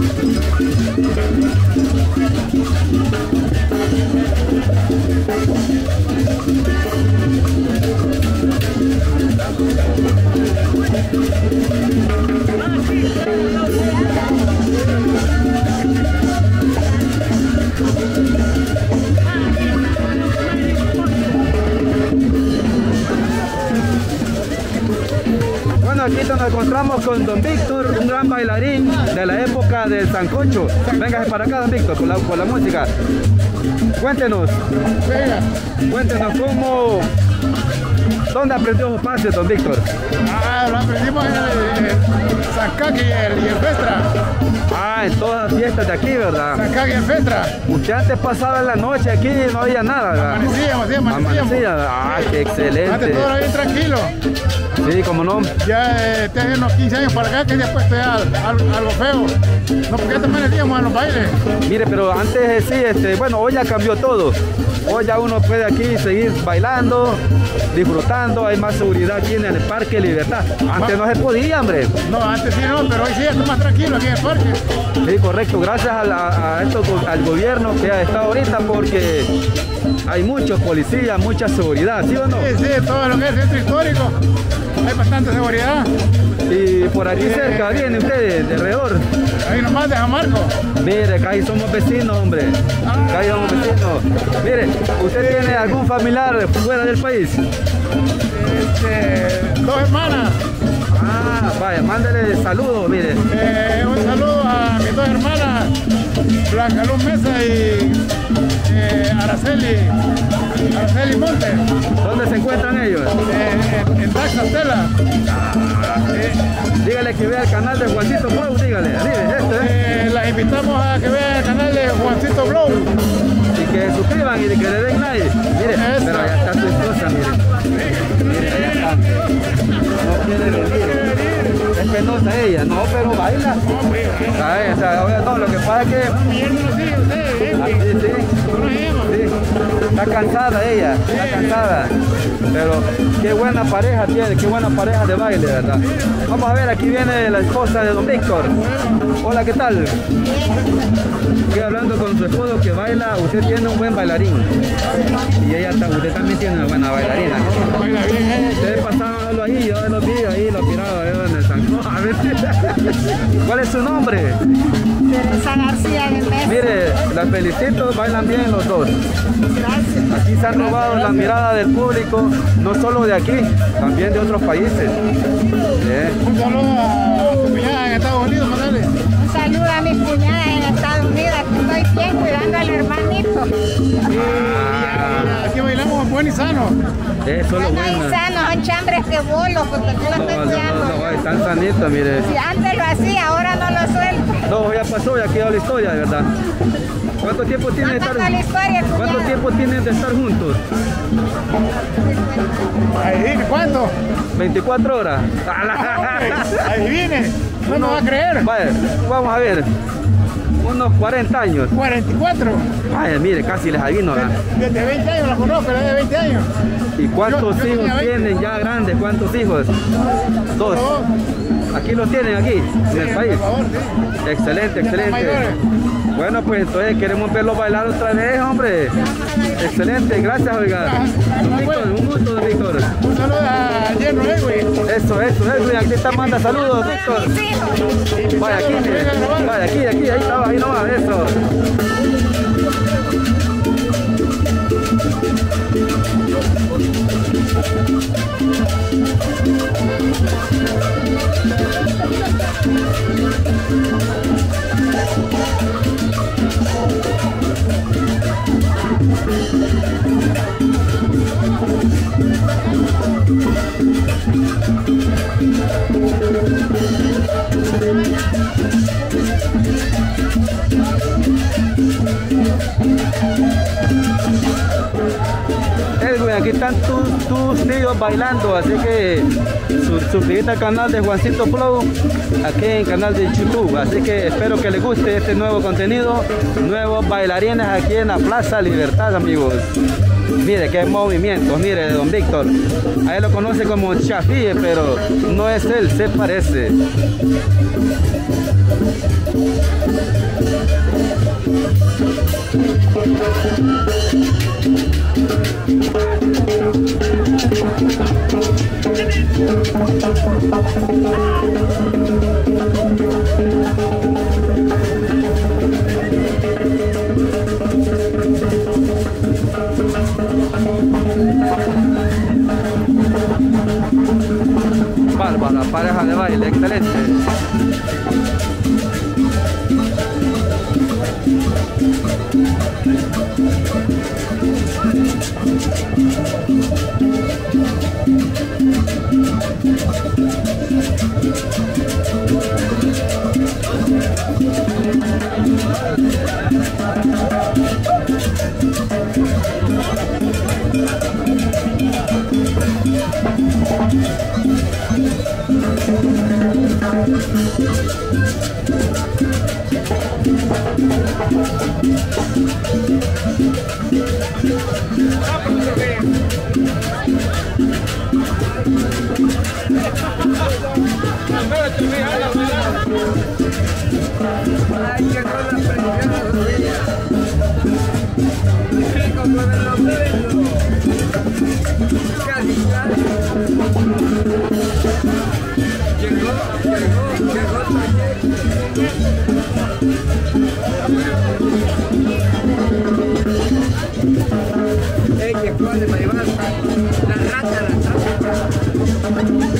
Bueno, encontramos con Don Víctor, un gran bailarín de la época del Sancocho. Venga para acá, Don Víctor, con la, con la música. Cuéntenos, cuéntenos cómo, ¿dónde aprendió su pase, Don Víctor? Ah, lo aprendimos en el, en Sancaqui y el, el Festra. Ah, en todas las fiestas de aquí, ¿verdad? Sancaqui y el Festra. Usted antes pasaba la noche aquí y no había nada, ¿verdad? Amanecíamos, sí, amanecíamos. Amanecía. Ah, qué Antes todo excelente. era bien tranquilo. Sí, como no. Ya eh, desde unos 15 años para acá que puesto ya al- al- algo feo. No, porque antes amanecíamos en los bailes. Mire, pero antes eh, sí, este, bueno, hoy ya cambió todo. Hoy ya uno puede aquí seguir bailando, disfrutando, hay más seguridad aquí en el Parque Libertad. Antes no se podía, hombre. No, antes sí no, pero hoy sí está más tranquilo aquí en el parque. Sí, correcto, gracias a, la- a esto, al gobierno que ha estado ahorita porque hay muchos policías, mucha seguridad, ¿sí o no? Sí, sí, todo lo que es centro histórico. Hay bastante seguridad. Y por aquí cerca viene usted de alrededor. Ahí nomás de Jamarco. Mire, ahí somos vecinos, hombre. Ahí somos vecinos. Mire, ¿usted tiene algún familiar fuera del país? Este, dos hermanas. Ah, vaya, mándele saludos, mire. Eh, un saludo a mis dos hermanas, Blanca Luz Mesa y eh, Araceli, Araceli Monte, ¿Dónde se encuentran ellos? eh, en, en Daxa Tela. Eh, Dígale que vea el canal de Juancito Pro, dígale. Mire, este, ¿eh? eh, las invitamos a que vean el canal de Juancito Blow. Y que se suscriban y que le den like. Mire, Eso. pero allá está su esposa, mire. Mire, allá está. No quiere venir. Es penosa ella, no, pero baila. No, lo que pasa es que. Está cansada ella, está cansada. Pero qué buena pareja tiene, qué buena pareja de baile, ¿verdad? Vamos a ver, aquí viene la esposa de don Víctor. Hola, ¿qué tal? Estoy hablando con su esposo que baila, usted tiene un buen bailarín. Y ella, ta- usted también tiene una buena bailarina. Baila bien, eh. Ustedes pasaban algo ahí, yo los vi ahí, los miraba yo en el San. A ver. ¿Cuál es su nombre? Teresa García. Mire, las felicito, bailan bien los dos. Gracias. Aquí se han robado la mirada del público, no solo de aquí, también de otros países. Bien. Un saludo a tu cuñada en Estados Unidos, mandale. Un saludo a mis cuñadas en Estados Unidos. Aquí estoy bien cuidando al hermanito. Ah, Aquí bailamos buen y sano. eso es lo No hay bueno. sanos, son chambres que bolos, porque tú lo estoy no, no, cuidando. no, están sanitos, mire. Si antes lo hacía, ahora no lo suelto. No, ya pasó, ya quedó la historia, de verdad. ¿Cuánto tiempo tienen de Contando la historia, ¿cuánto cuñado. Tiempo tienen de estar juntos? Adivine cuánto. 24 horas. Adivine. No me va a creer. Vaya, vamos a ver. Unos 40 años. 44. Vaya, mire, casi les adivino. ¿verdad? Desde 20 años la conozco, desde 20 años. ¿Y cuántos Yo- yo hijos tenía 20. tienen ya grandes? ¿Cuántos hijos? Dos. Dos. Aquí los tienen, aquí, en el país. Por favor, sí. Excelente, excelente. Bueno, pues entonces queremos verlos bailar otra vez, hombre. Excelente, gracias, oiga. Don Víctor, un gusto, don Víctor. Un saludo a Yerno Edwin. Eso, eso, eso. Y aquí está, manda saludos, Víctor. Vaya, aquí, vaya, aquí, aquí, ahí estaba, ahí no va, eso. Edwin, aquí están tus, tus tíos bailando, así que su- suscríbete al canal de Juancito Flow, aquí en canal de YouTube. Así que espero que les guste este nuevo contenido, nuevos bailarines aquí en la Plaza Libertad, amigos. Mire qué movimientos, mire, don Víctor. A él lo conoce como Chafie, pero no es él, se parece. Bárbara, pareja de baile, excelente. Llegó, Ella, ¿cuál de Maribán? La rata, la rata.